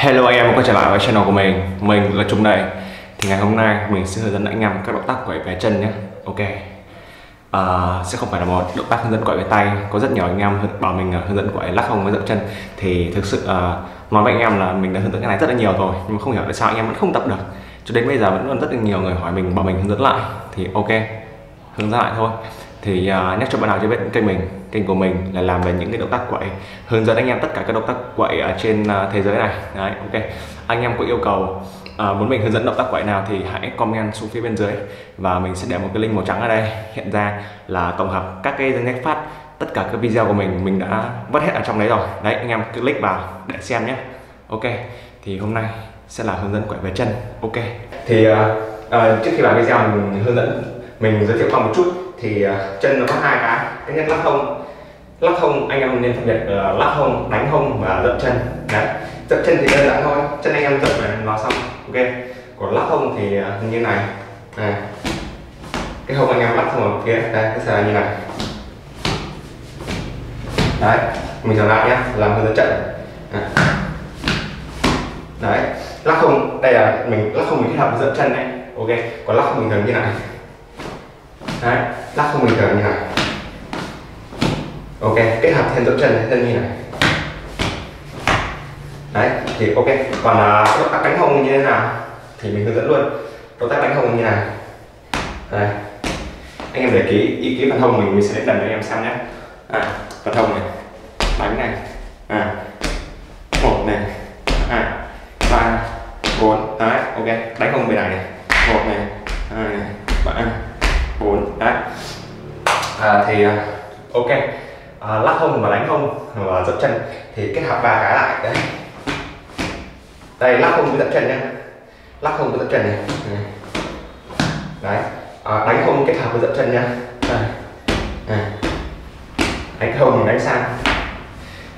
Hello anh em quay trở lại với channel của mình. Mình là Trung đây Thì ngày hôm nay mình sẽ hướng dẫn anh em các động tác quẩy về chân nhé. Ok. À, Sẽ không phải là một động tác hướng dẫn quẩy về tay. Có rất nhiều anh em bảo mình à, hướng dẫn quẩy lắc hông với dậm chân. Thì thực sự à, nói với anh em là mình đã hướng dẫn cái này rất là nhiều rồi Nhưng mà không hiểu tại sao anh em vẫn không tập được. Cho đến bây giờ vẫn còn rất là nhiều người hỏi mình bảo mình hướng dẫn lại. Thì ok Hướng dẫn lại thôi thì uh, nhắc cho bạn nào chưa biết kênh mình kênh của mình là làm về những cái động tác quậy. Hướng dẫn anh em tất cả các động tác quậy ở trên uh, thế giới này. Đấy ok. Anh em có yêu cầu uh, muốn mình hướng dẫn động tác quậy nào thì hãy comment xuống phía bên dưới và mình sẽ để một cái link màu trắng ở đây. Hiện ra là tổng hợp các cái danh phát tất cả các video của mình mình đã vất hết ở trong đấy rồi. Đấy anh em cứ click vào để xem nhé. Ok thì hôm nay sẽ là hướng dẫn quậy về chân. Ok. Thì uh, uh, trước khi vào video mình hướng dẫn mình giới thiệu qua một chút thì à, chân nó có hai cái. Thứ nhất lắc hông. Lắc hông anh em nên phân biệt uh, lắc hông đánh hông và dậm chân. Đấy. Dậm chân thì đơn giản thôi chân anh em dậm là nó xong ok? Còn lắc hông thì uh, như này. Này cái hông anh em lắc xong ở phía đây cái sẽ là như này. Đấy mình trở lại nhé làm hướng dẫn trận. Đấy. Lắc hông đây là mình lắc hông mình kết hợp với dậm chân đấy ok? Còn lắc hông mình thường như này đấy lắc không bình thường như này. Ok kết hợp thêm dẫm chân này thân như này. Đấy thì ok. Còn à, uh, động tác đánh hông như thế nào? Thì mình hướng dẫn luôn. Động tác đánh hông như này. Đây. Anh em để ký ý ký phần hông mình mình sẽ đánh cho anh em xem nhé. À, phần hông này đánh này. À, một này hai ba bốn. Đấy ok. Đánh hông bên này này. Một này hai này ba. 4 đấy à. à, thì à, ok. À, lắc hông và đánh hông và dậm chân. Thì kết hợp ba cái lại đấy. Đây lắc hông với dậm chân nhá. Lắc hông với dậm chân này. Đấy. À, đánh hông kết hợp với dậm chân nhá. Đây. À. đánh hông mình đánh sang.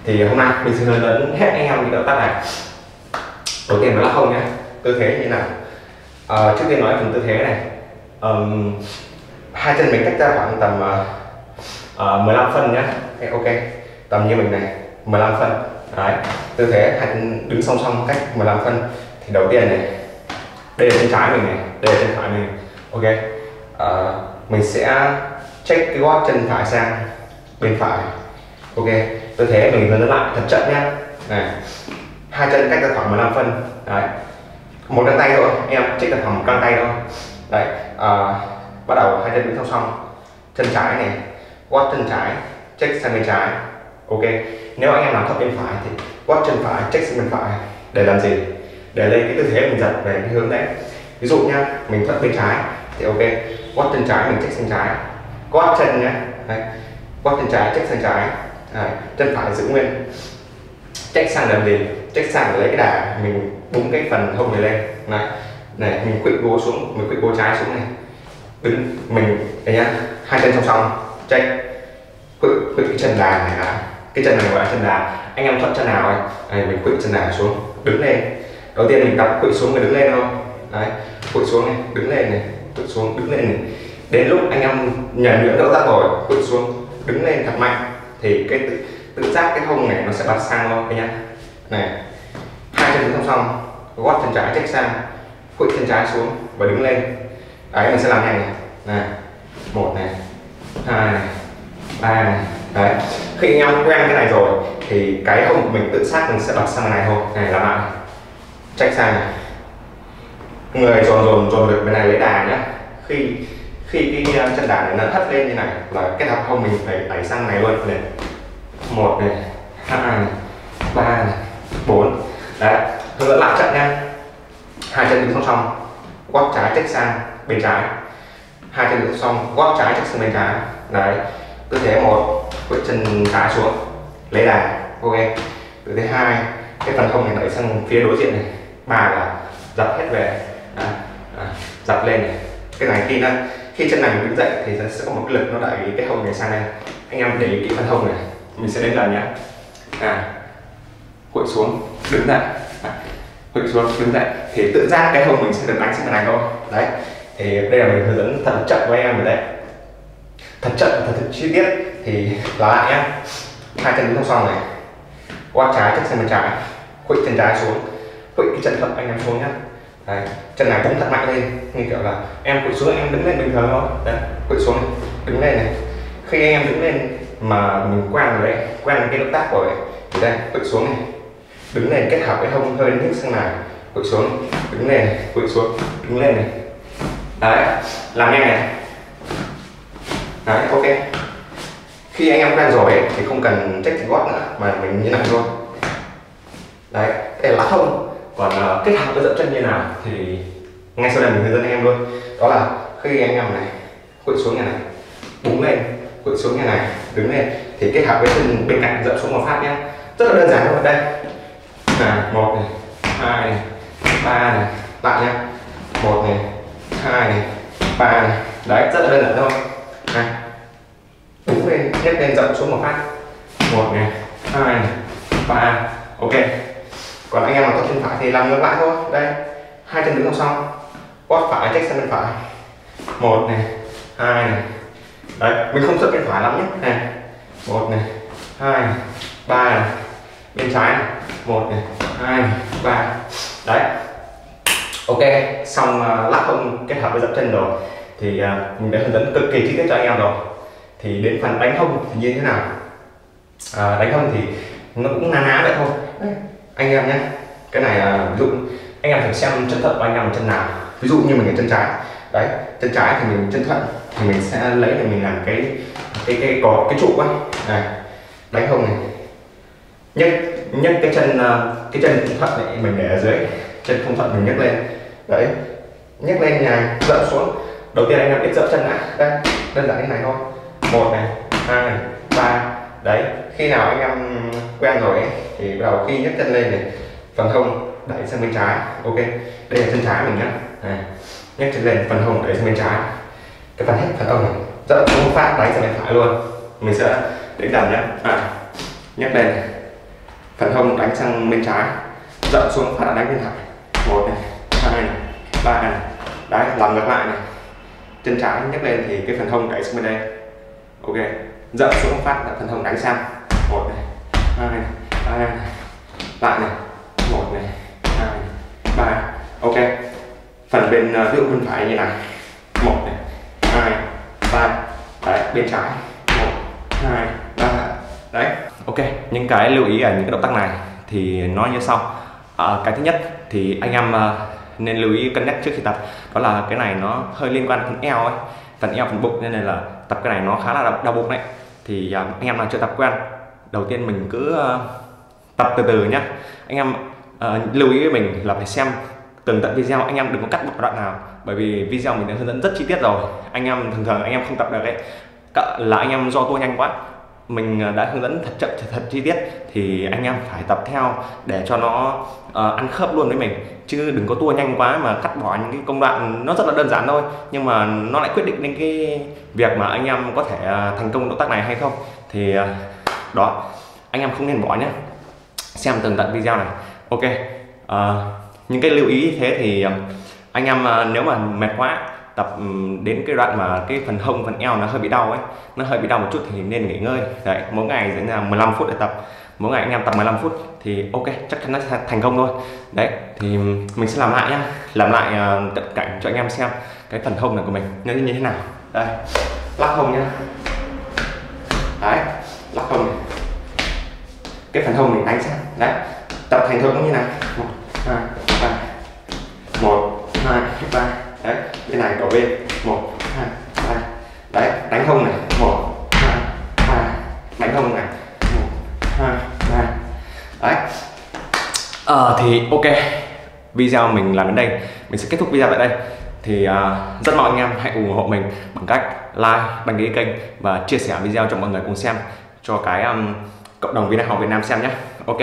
Thì hôm nay mình sẽ hướng dẫn hết anh em những động tác này. Đầu tiên là lắc hông nhé tư thế như thế nào? À, trước tiên nói phần tư thế này. Um, hai chân mình cách ra khoảng tầm ờ, ờ, uh, 15 phân nhé ok. Tầm như mình này 15 phân. Đấy tư thế hai chân đứng song song cách 15 phân. Thì đầu tiên này đây là chân trái mình này đây là chân phải mình ok. Uh, mình sẽ check cái gót chân phải sang bên phải. Ok. Tư thế mình hướng lại thật chậm nhé này hai chân cách ra khoảng 15 phân. Đấy. Một găng tay thôi em check là khoảng một găng tay thôi. Đấy uh, bắt đầu hai chân đứng song song. Chân trái này, quát chân trái, check sang bên trái. Ok, nếu anh em làm thấp bên phải thì quát chân phải, check sang bên phải. Để làm gì? Để lấy cái tư thế mình giật về cái hướng đấy. Ví dụ nha mình thấp bên trái thì ok, quát chân trái, mình check sang trái. Quát chân nhé đấy. quát chân trái, check sang trái. Đấy. chân phải giữ nguyên. Check sang làm gì? Check sang để lấy cái đà, mình búng cái phần hông này lên. Này này, mình quỵ gối xuống, mình quỵ gối trái xuống này đứng mình đây nhá. Hai chân song song. Check. Quỵ quỵ cái chân đà này là cái chân này gọi là chân đà anh em chọn chân nào ấy? Đây, mình quỵ chân đà xuống. Đứng lên. Đầu tiên mình tập quỵ xuống rồi đứng lên thôi. Đấy quỵ xuống này đứng lên này quỵ xuống đứng lên này. Đến lúc anh em nhận nhuyễn động tác rồi quỵ xuống đứng lên thật mạnh. Thì cái tự, tự giác cái hông này nó sẽ bật sang thôi anh nhá. Này hai chân đứng song song gót chân trái check sang. Quỵ chân trái xuống và đứng lên đấy, mình sẽ làm nhanh này. Này, một này, hai này, ba này. Đấy, khi anh em quen cái này rồi thì cái hông của mình tự sát mình sẽ bật sang này thôi. Này, làm lại. Tránh sang này. Người dồn dồn dồn được bên này lấy đà nhá. Khi khi cái chân đà này nó thắt lên như này là cái hợp hông mình phải đẩy sang này luôn. Này, một này, hai này, ba này, bốn. Đấy, hướng dẫn lại trận nha hai chân đứng song song, quát trái trách sang bên trái. Hai chân được xong gót trái chắc xương bên trái. Đấy tư thế một quỵ chân trái xuống lấy đà ok. Tư thế hai cái phần không này đẩy sang phía đối diện này. Ba là dập hết về à, à, dập lên này. Cái này khi nó khi chân này mình đứng dậy thì sẽ có một cái lực nó đẩy cái hông này sang đây. Anh em để ý cái phần hông này mình sẽ đến gần nhá. à quỵ xuống đứng dậy. À, quỵ xuống đứng dậy. Thì tự giác cái hông mình sẽ được đánh sang bên này thôi. Đấy thì đây là mình hướng dẫn thật chậm với em rồi đấy. Thật chậm thật, thật chi tiết thì là lại nhé hai chân đứng song song này. Quát trái chân sang bên trái. Khuỵu chân trái xuống. Quỵ cái chân thật anh em xuống nhá. Đấy chân này búng thật mạnh lên như kiểu là em quỵ xuống em đứng lên bình thường thôi. Đấy quỵ xuống này. đứng lên này. Khi anh em đứng lên mà mình quen rồi đấy quen cái động tác của đấy. thì đây quỵ xuống này. Đứng lên kết hợp với hông hơi nhích sang này. Quỵ xuống đứng lên quỵ xuống đứng lên này đấy làm nhanh này. Đấy ok. Khi anh em quen rồi ấy, thì không cần check gót nữa mà mình như này thôi. Đấy đây là thông. Còn uh, kết hợp với dẫn chân như nào thì ngay sau đây mình hướng dẫn anh em luôn. Đó là khi anh em này quỵ xuống như này búng lên quỵ xuống như này đứng lên thì kết hợp với chân bên cạnh dậm xuống một phát nhé rất là đơn giản thôi đây. Là một này hai này ba này lại nhá. Một này hai này ba. Này đấy, rất là đơn giản thôi. Này. Đúng lên nhấc lên rộng xuống một phát. Một này, hai này, ba. Ok. Còn anh em mà có chân phải thì làm ngược lại thôi. Đây, hai chân đứng song song quát phải check sang bên phải. Một này, hai này. Đấy, mình không sợ bên phải lắm nhé. Này, một này, hai này, ba này. Bên trái này, một này, hai này, ba. Đấy ok xong à, uh, lắc không kết hợp với dập chân rồi. Thì uh, mình đã hướng dẫn cực kỳ chi tiết cho anh em rồi. Thì đến phần đánh hông thì như thế nào? À, đánh hông thì nó cũng ná ná vậy thôi. Anh em nhé cái này là ví dụ anh em phải xem chân thuận của anh em chân nào. Ví dụ như mình là chân trái. Đấy chân trái thì mình chân thuận thì mình sẽ lấy để mình làm cái cái cái cỏ cái trụ ấy này đánh hông này. Nhấc nhấc cái chân à, cái chân thuận này mình để ở dưới. Chân không thuận mình nhấc lên đấy. Nhấc lên nhà dậm xuống. Đầu tiên anh em biết dậm chân đã đây đơn giản như này thôi. Một này hai này ba. Đấy khi nào anh em quen rồi ấy, thì bắt đầu khi nhấc chân lên này phần hông đẩy sang bên trái. Ok đây là chân trái mình nhá. Này nhấc chân lên phần hông đẩy sang bên trái. Cái phần hết phần ông này dậm xuống phát đẩy sang bên phải luôn. Mình sẽ đến đầm nhá. À, nhấc lên này. Phần hông đánh sang bên trái dậm xuống phát đánh bên phải. Một này hai này ba này. Đấy làm ngược lại này. Chân trái nhấc lên thì cái phần hông đẩy xuống bên đây. Ok dậm xuống phát là phần hông đánh sang. Một này hai này ba này. Lại này một này hai này ba ok phần bên ờ, ví dụ bên phải như này. Một này hai ba đấy bên trái. Một hai ba đấy. Ok những cái lưu ý ở những cái động tác này thì nói như sau. À, cái thứ nhất thì anh em ờ, nên lưu ý cân nhắc trước khi tập. Đó là cái này nó hơi liên quan đến phần eo ấy phần eo phần bụng nên là tập cái này nó khá là đau, bụng đấy. Thì uh, anh em nào chưa tập quen đầu tiên mình cứ uh, tập từ từ nhá. Anh em uh, lưu ý với mình là phải xem từng tận video anh em đừng có cắt một đoạn nào bởi vì video mình đã hướng dẫn rất chi tiết rồi. Anh em thường thường anh em không tập được ấy là anh em do tua nhanh quá mình ờ, đã hướng dẫn thật chậm thật chi tiết thì anh em phải tập theo để cho nó uh, ăn khớp luôn với mình. Chứ đừng có tua nhanh quá mà cắt bỏ những cái công đoạn nó rất là đơn giản thôi nhưng mà nó lại quyết định đến cái việc mà anh em có thể ờ, thành công động tác này hay không. Thì uh, đó anh em không nên bỏ nhé. Xem từng tận video này. Ok uh, những cái lưu ý thế thì anh em nếu mà mệt quá tập ừ, đến cái đoạn mà cái phần hông, phần eo nó hơi bị đau ấy. Nó hơi bị đau một chút thì nên nghỉ ngơi. Đấy, mỗi ngày sẽ ra 15 phút để tập. Mỗi ngày anh em tập 15 phút thì ok, chắc chắn nó sẽ thành công thôi. Đấy, thì mình sẽ làm lại nhá. Làm lại ờ, cận cảnh cho anh em xem cái phần hông này của mình nó như thế nào. Đây, lắc hông nhá. Đấy, lắc hông này. cái phần hông mình đánh sang đấy, tập thành thơi cũng như này. Một, hai, ba. Một, hai, ba bên. Này đổ bên một hai ba. Đấy đánh không này. Một hai ba. Đánh không này. Một hai ba. Đấy. Ờ thì ok. Video mình làm đến đây. Mình sẽ kết thúc video tại đây. Thì uh, rất mong anh em hãy ủng hộ mình bằng cách like đăng ký kênh và chia sẻ video cho mọi người cùng xem. Cho cái um, cộng đồng Việt học Việt Nam xem nhé. Ok.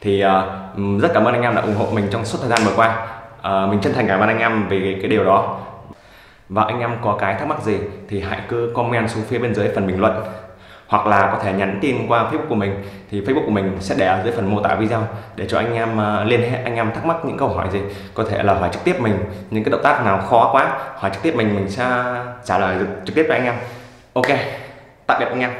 Thì uh, rất cảm ơn anh em đã ủng hộ mình trong suốt thời gian vừa qua. Uh, mình chân thành cảm ơn anh em về cái điều đó và anh em có cái thắc mắc gì thì hãy cứ comment xuống phía bên dưới phần bình luận. Hoặc là có thể nhắn tin qua Facebook của mình, thì Facebook của mình sẽ để ở dưới phần mô tả video để cho anh em à, liên hệ, anh em thắc mắc những câu hỏi gì. Có thể là hỏi trực tiếp mình, những cái động tác nào khó quá, hỏi trực tiếp mình mình sẽ trả lời trực tiếp cho anh em. Ok, tạm biệt anh em.